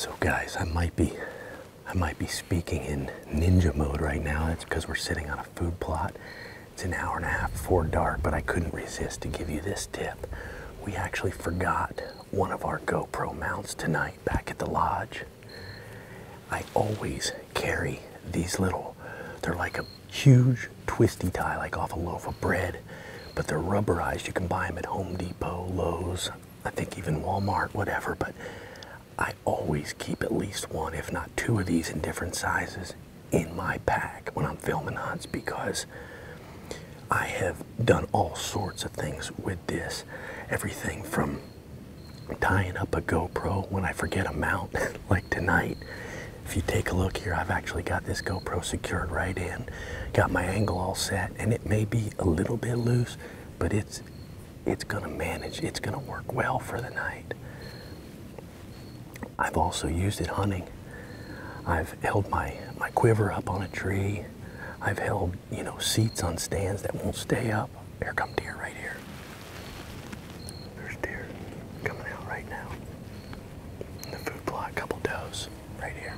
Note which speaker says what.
Speaker 1: So guys, I might be I might be speaking in ninja mode right now. That's because we're sitting on a food plot. It's an hour and a half before dark, but I couldn't resist to give you this tip. We actually forgot one of our GoPro mounts tonight back at the lodge. I always carry these little, they're like a huge twisty tie, like off a loaf of bread, but they're rubberized. You can buy them at Home Depot, Lowe's, I think even Walmart, whatever, but I always keep at least one, if not two of these in different sizes in my pack when I'm filming hunts because I have done all sorts of things with this. Everything from tying up a GoPro when I forget a mount, like tonight. If you take a look here, I've actually got this GoPro secured right in, got my angle all set, and it may be a little bit loose, but it's it's gonna manage, it's gonna work well for the night. I've also used it hunting. I've held my, my quiver up on a tree. I've held, you know, seats on stands that won't stay up. Here come deer right here. There's deer coming out right now. In the food plot, couple does right here.